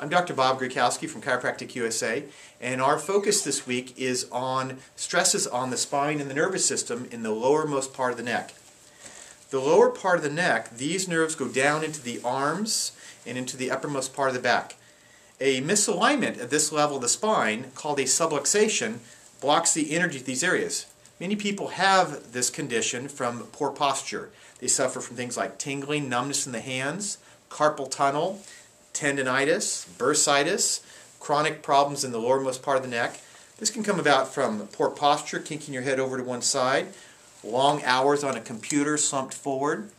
I'm Dr. Bob Graykowski from Chiropractic USA, and our focus this week is on stresses on the spine and the nervous system in the lowermost part of the neck. The lower part of the neck, these nerves go down into the arms and into the uppermost part of the back. A misalignment at this level of the spine, called a subluxation, blocks the energy to these areas. Many people have this condition from poor posture. They suffer from things like tingling, numbness in the hands, carpal tunnel, tendonitis, bursitis, chronic problems in the lowermost part of the neck. This can come about from poor posture, kinking your head over to one side, long hours on a computer slumped forward.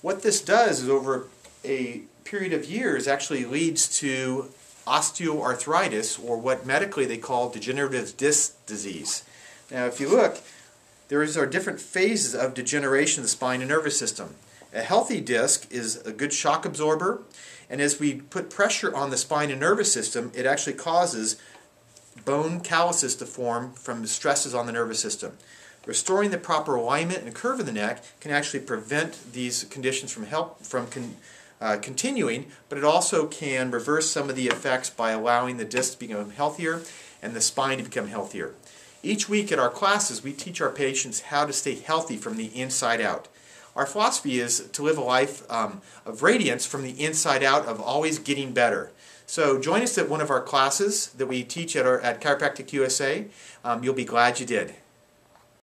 What this does is over a period of years actually leads to osteoarthritis or what medically they call degenerative disc disease. Now if you look, there are different phases of degeneration of the spine and nervous system. A healthy disc is a good shock absorber, and as we put pressure on the spine and nervous system, it actually causes bone calluses to form from the stresses on the nervous system. Restoring the proper alignment and curve of the neck can actually prevent these conditions from help from con, uh, continuing, but it also can reverse some of the effects by allowing the disc to become healthier and the spine to become healthier. Each week at our classes, we teach our patients how to stay healthy from the inside out. Our philosophy is to live a life um, of radiance from the inside out, of always getting better. So join us at one of our classes that we teach at, our, at Chiropractic USA. Um, you'll be glad you did.